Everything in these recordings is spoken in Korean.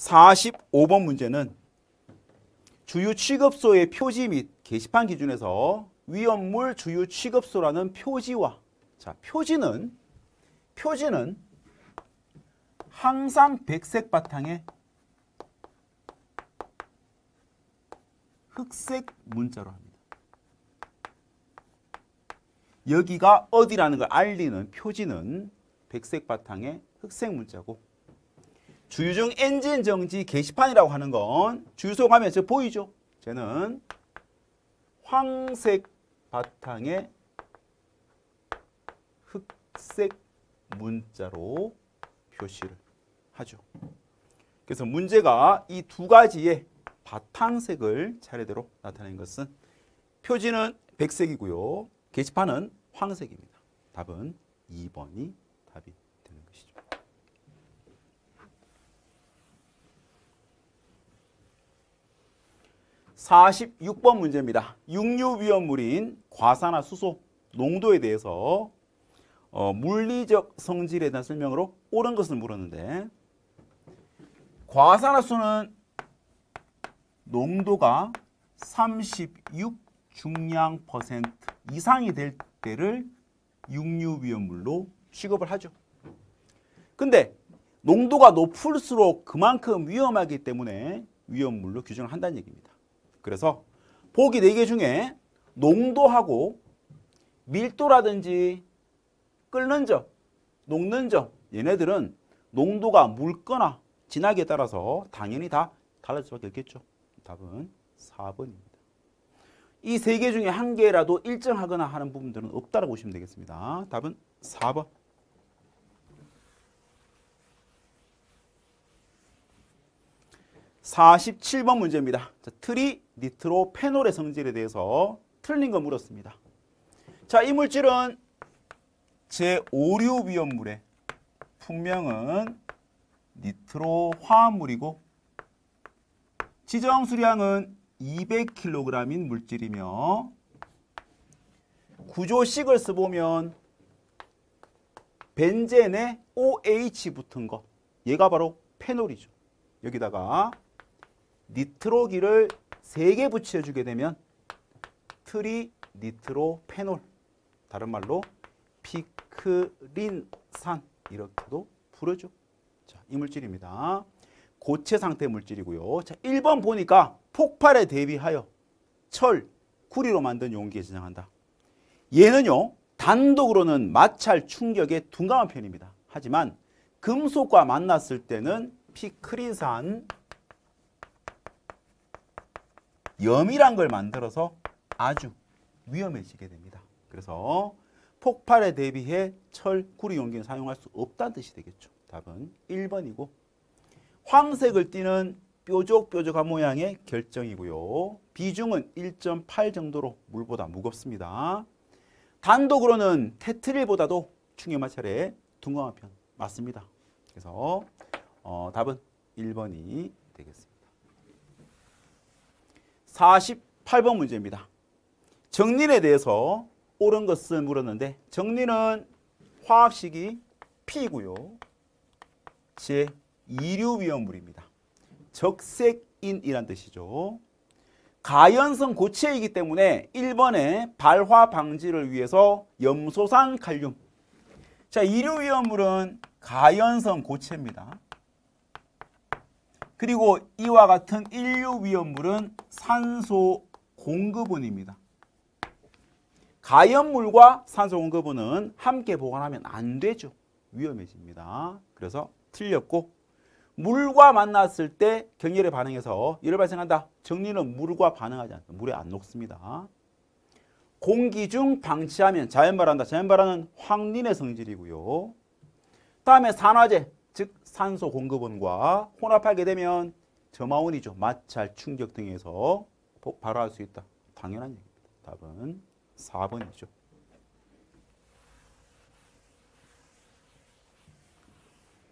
45번 문제는 주유 취급소의 표지 및 게시판 기준에서 위험물 주유 취급소라는 표지와 자 표지는 표지는 항상 백색 바탕에 흑색 문자로 합니다. 여기가 어디라는 걸 알리는 표지는 백색 바탕에 흑색 문자고 주유 중 엔진 정지 게시판이라고 하는 건 주유소 가면 저 보이죠? 쟤는 황색 바탕에 흑색 문자로 표시를 하죠. 그래서 문제가 이 두 가지의 바탕색을 차례대로 나타낸 것은 표지는 백색이고요. 게시판은 황색입니다. 답은 2번이 답이 되는 것이죠. 46번 문제입니다. 육류위험물인 과산화 수소 농도에 대해서 어, 물리적 성질에 대한 설명으로 옳은 것을 물었는데 과산화수는 농도가 36 중량 퍼센트 이상이 될 때를 육류위험물로 취급을 하죠. 근데 농도가 높을수록 그만큼 위험하기 때문에 위험물로 규정을 한다는 얘기입니다. 그래서 보기 4개 중에 농도하고 밀도라든지 끓는 점, 녹는 점 얘네들은 농도가 묽거나 진하기에 따라서 당연히 다 달라질 수밖에 없겠죠. 답은 4번입니다. 이 세 개 중에 한 개라도 일정하거나 하는 부분들은 없다고 보시면 되겠습니다. 답은 4번. 47번 문제입니다. 자, 트리 니트로 페놀의 성질에 대해서 틀린 거 물었습니다. 자, 이 물질은 제5류 위험물의 품명은 니트로 화합물이고 지정 수량은 200kg인 물질이며 구조식을 써보면 벤젠에 OH 붙은 거 얘가 바로 페놀이죠. 여기다가 니트로기를 3개 붙여주게 되면 트리 니트로 페놀 다른 말로 피크린산 이렇게도 부르죠. 자, 이 물질입니다. 고체 상태 물질이고요. 자, 1번 보니까 폭발에 대비하여 철, 구리로 만든 용기에 저장한다. 얘는요. 단독으로는 마찰 충격에 둔감한 편입니다. 하지만 금속과 만났을 때는 피크린산 염이란 걸 만들어서 아주 위험해지게 됩니다. 그래서 폭발에 대비해 철, 구리 용기는 사용할 수 없다는 뜻이 되겠죠. 답은 1번이고 황색을 띠는 뾰족뾰족한 모양의 결정이고요. 비중은 1.8 정도로 물보다 무겁습니다. 단독으로는 테트릴보다도 충격 마찰에 둔감한 편 맞습니다. 그래서 어, 답은 1번이 되겠습니다. 48번 문제입니다. 정린에 대해서 옳은 것을 물었는데 정린은 화합식이 P고요. 제 2류 위험물입니다. 적색인이란 뜻이죠. 가연성 고체이기 때문에 1번에 발화 방지를 위해서 염소산 칼륨. 자, 2류 위험물은 가연성 고체입니다. 그리고 이와 같은 1류 위험물은 산소 공급원입니다. 가연물과 산소 공급원은 함께 보관하면 안 되죠. 위험해집니다. 그래서 틀렸고 물과 만났을 때 격렬히 반응해서 열을 발생한다. 정리는 물과 반응하지 않습니다. 물에 안 녹습니다. 공기 중 방치하면 자연발한다. 자연발화는 황린의 성질이고요. 다음에 산화제, 즉 산소 공급원과 혼합하게 되면 점화원이죠. 마찰, 충격 등에서 발화할 수 있다. 당연한 얘기입니다. 답은 4번이죠.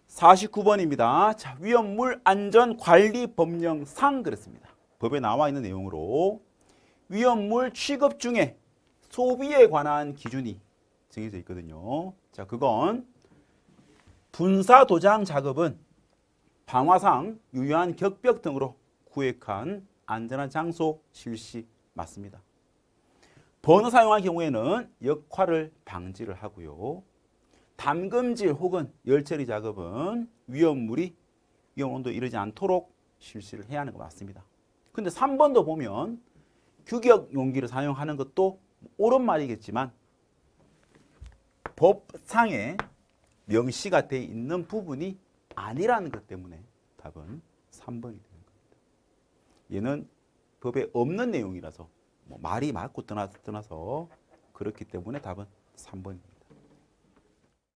49번입니다. 자, 위험물 안전 관리 법령상 그랬습니다. 법에 나와 있는 내용으로 위험물 취급 중에 소비에 관한 기준이 정해져 있거든요. 자, 그건 분사 도장 작업은 방화상 유효한 격벽 등으로 구획한 안전한 장소 실시 맞습니다. 버너 사용할 경우에는 역화를 방지를 하고요. 담금질 혹은 열처리 작업은 위험물이 위험 온도 이르지 않도록 실시를 해야 하는 거 맞습니다. 근데 3번도 보면 규격 용기를 사용하는 것도 옳은 말이겠지만 법상에 명시가 돼 있는 부분이 아니라는 것 때문에 답은 3번이 되는 겁니다. 얘는 법에 없는 내용이라서 뭐 말이 맞고 떠나, 떠나서 그렇기 때문에 답은 3번입니다.